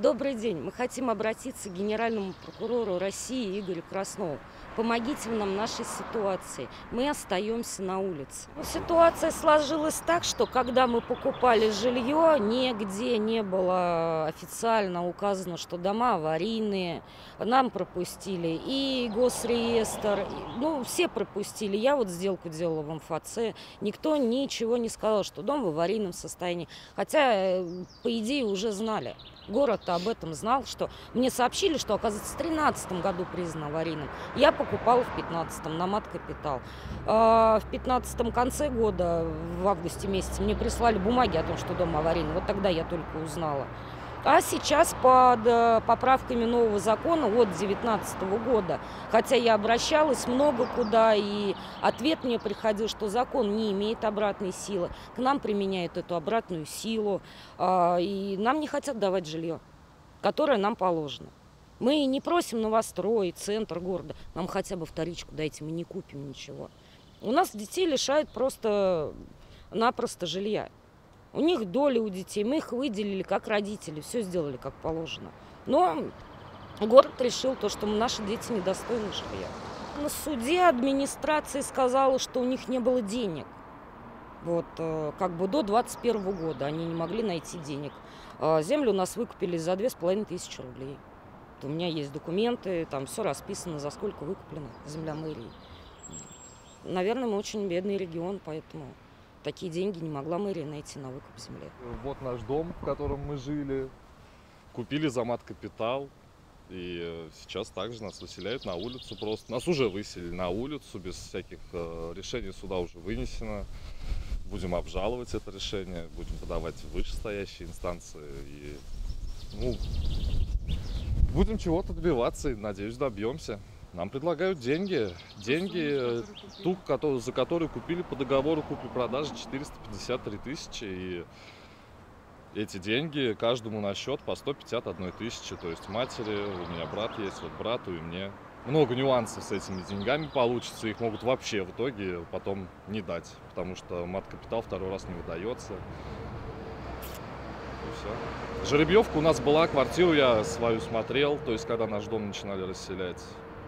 Добрый день. Мы хотим обратиться к генеральному прокурору России Игорю Краснову. Помогите нам нашей ситуации. Мы остаемся на улице. Ну, ситуация сложилась так, что когда мы покупали жилье, нигде не было официально указано, что дома аварийные. Нам пропустили и госреестр, ну, все пропустили. Я вот сделку делала в МФЦ. Никто ничего не сказал, что дом в аварийном состоянии. Хотя, э, по идее, уже знали город об этом знал, что мне сообщили, что, оказывается, в 2013 году признан аварийным. Я покупала в 2015 на мат-капитал. А, в 2015 конце года, в августе месяце, мне прислали бумаги о том, что дом аварийный. Вот тогда я только узнала. А сейчас под э, поправками нового закона от 2019 года, хотя я обращалась много куда, и ответ мне приходил, что закон не имеет обратной силы, к нам применяют эту обратную силу, а, и нам не хотят давать жилье, которое нам положено. Мы не просим новострой, центр города, нам хотя бы вторичку дайте, мы не купим ничего. У нас детей лишают просто-напросто жилья. У них доли у детей, мы их выделили как родители, все сделали как положено. Но город решил то, что наши дети недостойны жилья. На суде администрация сказала, что у них не было денег. Вот, э, как бы до 21 года они не могли найти денег. А землю у нас выкупили за две с половиной тысячи рублей. У меня есть документы, там все расписано, за сколько выкуплена земля мэрии. Наверное, мы очень бедный регион, поэтому такие деньги не могла мэрия найти на выкуп земли. Вот наш дом, в котором мы жили. Купили за мат-капитал. И э, сейчас также нас выселяют на улицу просто. Нас уже выселили на улицу, без всяких э, решений суда уже вынесено. Будем обжаловать это решение, будем подавать в вышестоящие инстанции. И, ну, будем чего-то добиваться и, надеюсь, добьемся. Нам предлагают деньги. Деньги, ту, за которую купили по договору купли-продажи 453 тысячи. И эти деньги каждому на счет по 151 тысячи. То есть матери, у меня брат есть, вот брату и мне. Много нюансов с этими деньгами получится. Их могут вообще в итоге потом не дать. Потому что мат-капитал второй раз не выдается. И все. Жеребьевка у нас была, квартиру я свою смотрел, то есть когда наш дом начинали расселять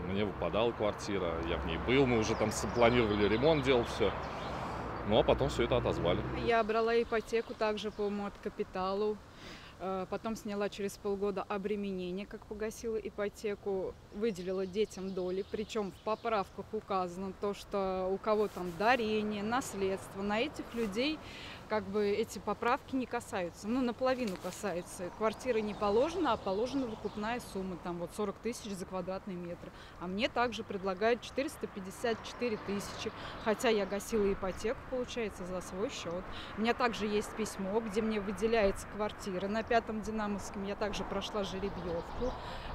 мне выпадала квартира, я в ней был, мы уже там планировали ремонт делать, все. Ну а потом все это отозвали. Я брала ипотеку также по от капиталу. Э, потом сняла через полгода обременение, как погасила ипотеку, выделила детям доли, причем в поправках указано то, что у кого там дарение, наследство, на этих людей как бы эти поправки не касаются, ну, наполовину касаются. Квартиры не положено, а положена выкупная сумма, там вот 40 тысяч за квадратный метр. А мне также предлагают 454 тысячи, хотя я гасила ипотеку, получается, за свой счет. У меня также есть письмо, где мне выделяется квартира на пятом Динамовском. Я также прошла жеребьевку,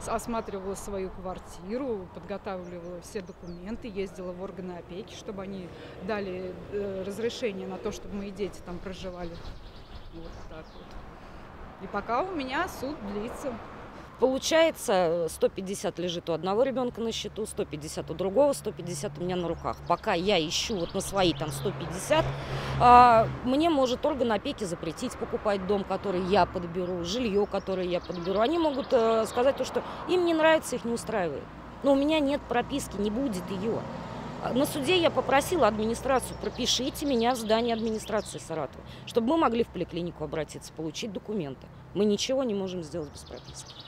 осматривала свою квартиру, подготавливала все документы, ездила в органы опеки, чтобы они дали э, разрешение на то, чтобы мои дети там проживали. Вот так вот. И пока у меня суд длится. Получается, 150 лежит у одного ребенка на счету, 150 у другого, 150 у меня на руках. Пока я ищу вот на свои там 150, а, мне может Ольга на опеке запретить покупать дом, который я подберу, жилье, которое я подберу. Они могут а, сказать то, что им не нравится, их не устраивает. Но у меня нет прописки, не будет ее. На суде я попросила администрацию, пропишите меня в здании администрации Саратова, чтобы мы могли в поликлинику обратиться, получить документы. Мы ничего не можем сделать без прописки.